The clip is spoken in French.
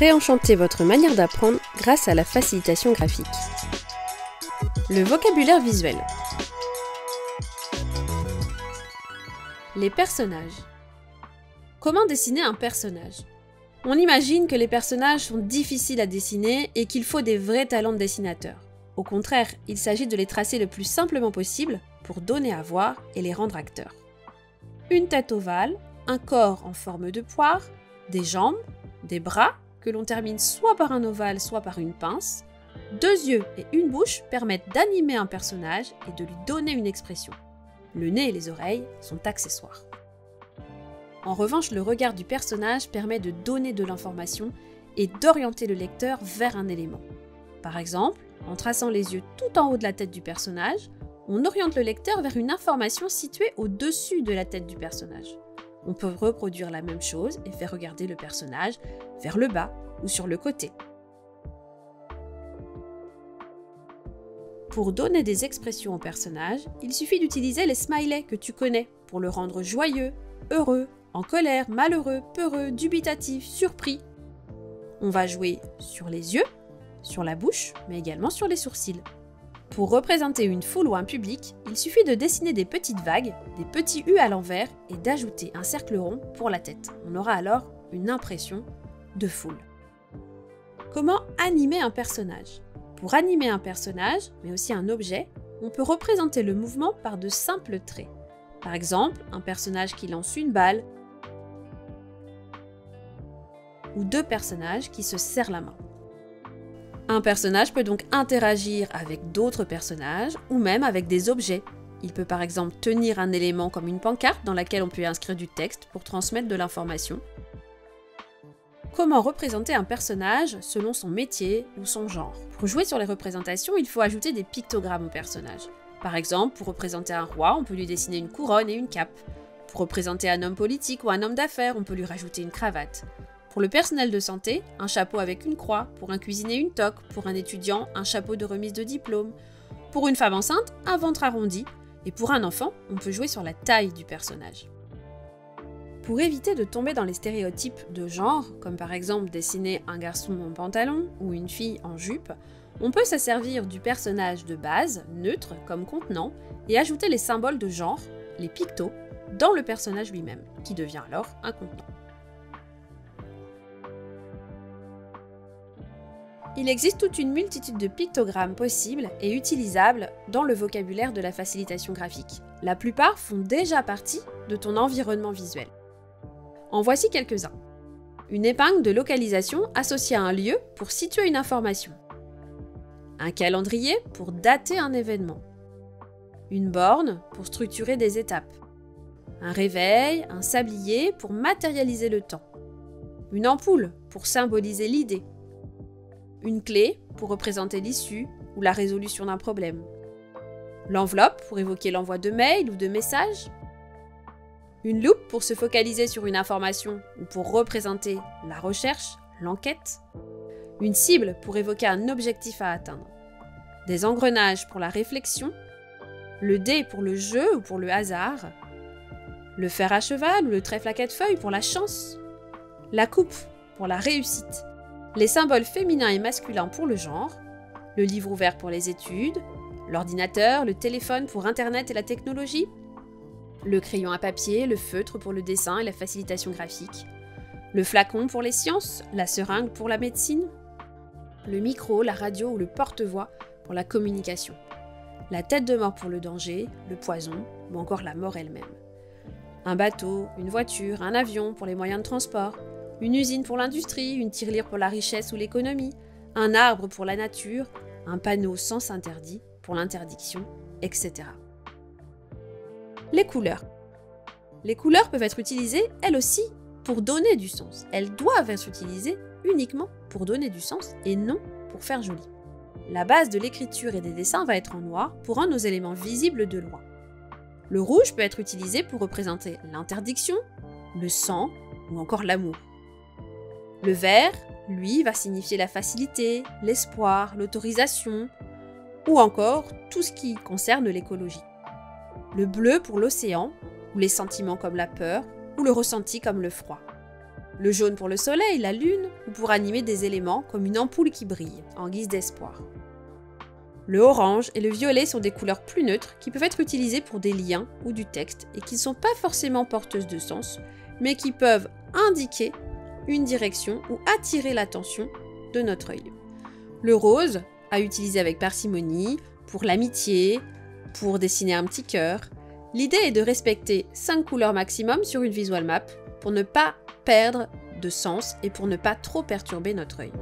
Réenchantez votre manière d'apprendre grâce à la facilitation graphique. Le vocabulaire visuel. Les personnages. Comment dessiner un personnage? On imagine que les personnages sont difficiles à dessiner et qu'il faut des vrais talents de dessinateur. Au contraire, il s'agit de les tracer le plus simplement possible pour donner à voir et les rendre acteurs. Une tête ovale, un corps en forme de poire, des jambes, des bras que l'on termine soit par un ovale, soit par une pince. Deux yeux et une bouche permettent d'animer un personnage et de lui donner une expression. Le nez et les oreilles sont accessoires. En revanche, le regard du personnage permet de donner de l'information et d'orienter le lecteur vers un élément. Par exemple, en traçant les yeux tout en haut de la tête du personnage, on oriente le lecteur vers une information située au-dessus de la tête du personnage. On peut reproduire la même chose et faire regarder le personnage vers le bas ou sur le côté. Pour donner des expressions au personnage, il suffit d'utiliser les smileys que tu connais pour le rendre joyeux, heureux, en colère, malheureux, peureux, dubitatif, surpris. On va jouer sur les yeux, sur la bouche, mais également sur les sourcils. Pour représenter une foule ou un public, il suffit de dessiner des petites vagues, des petits U à l'envers et d'ajouter un cercle rond pour la tête. On aura alors une impression de foule. Comment animer un personnage? Pour animer un personnage, mais aussi un objet, on peut représenter le mouvement par de simples traits. Par exemple, un personnage qui lance une balle ou deux personnages qui se serrent la main. Un personnage peut donc interagir avec d'autres personnages ou même avec des objets. Il peut par exemple tenir un élément comme une pancarte dans laquelle on peut inscrire du texte pour transmettre de l'information. Comment représenter un personnage selon son métier ou son genre? Pour jouer sur les représentations, il faut ajouter des pictogrammes au personnage. Par exemple, pour représenter un roi, on peut lui dessiner une couronne et une cape. Pour représenter un homme politique ou un homme d'affaires, on peut lui rajouter une cravate. Pour le personnel de santé, un chapeau avec une croix. Pour un cuisinier, une toque. Pour un étudiant, un chapeau de remise de diplôme. Pour une femme enceinte, un ventre arrondi. Et pour un enfant, on peut jouer sur la taille du personnage. Pour éviter de tomber dans les stéréotypes de genre, comme par exemple dessiner un garçon en pantalon ou une fille en jupe, on peut se servir du personnage de base, neutre, comme contenant, et ajouter les symboles de genre, les pictos, dans le personnage lui-même, qui devient alors un contenant. Il existe toute une multitude de pictogrammes possibles et utilisables dans le vocabulaire de la facilitation graphique. La plupart font déjà partie de ton environnement visuel. En voici quelques-uns. Une épingle de localisation associée à un lieu pour situer une information. Un calendrier pour dater un événement. Une borne pour structurer des étapes. Un réveil, un sablier pour matérialiser le temps. Une ampoule pour symboliser l'idée une clé pour représenter l'issue ou la résolution d'un problème. L'enveloppe pour évoquer l'envoi de mails ou de messages. Une loupe pour se focaliser sur une information ou pour représenter la recherche, l'enquête. Une cible pour évoquer un objectif à atteindre. Des engrenages pour la réflexion. Le dé pour le jeu ou pour le hasard. Le fer à cheval ou le trèfle à quatre feuilles pour la chance. La coupe pour la réussite les symboles féminins et masculins pour le genre, le livre ouvert pour les études, l'ordinateur, le téléphone pour Internet et la technologie, le crayon à papier, le feutre pour le dessin et la facilitation graphique, le flacon pour les sciences, la seringue pour la médecine, le micro, la radio ou le porte-voix pour la communication, la tête de mort pour le danger, le poison ou encore la mort elle-même. Un bateau, une voiture, un avion pour les moyens de transport, une usine pour l'industrie, une tirelire pour la richesse ou l'économie, un arbre pour la nature, un panneau sens interdit pour l'interdiction, etc. Les couleurs. Les couleurs peuvent être utilisées, elles aussi, pour donner du sens. Elles doivent être utilisées uniquement pour donner du sens et non pour faire joli. La base de l'écriture et des dessins va être en noir pour rendre nos éléments visibles de loin. Le rouge peut être utilisé pour représenter l'interdiction, le sang ou encore l'amour. Le vert, lui, va signifier la facilité, l'espoir, l'autorisation, ou encore tout ce qui concerne l'écologie. Le bleu pour l'océan, ou les sentiments comme la peur, ou le ressenti comme le froid. Le jaune pour le soleil, la lune, ou pour animer des éléments comme une ampoule qui brille, en guise d'espoir. Le orange et le violet sont des couleurs plus neutres qui peuvent être utilisées pour des liens ou du texte et qui ne sont pas forcément porteuses de sens, mais qui peuvent indiquer une direction ou attirer l'attention de notre œil. Le rose, à utiliser avec parcimonie, pour l'amitié, pour dessiner un petit cœur. L'idée est de respecter 5 couleurs maximum sur une visual map pour ne pas perdre de sens et pour ne pas trop perturber notre œil.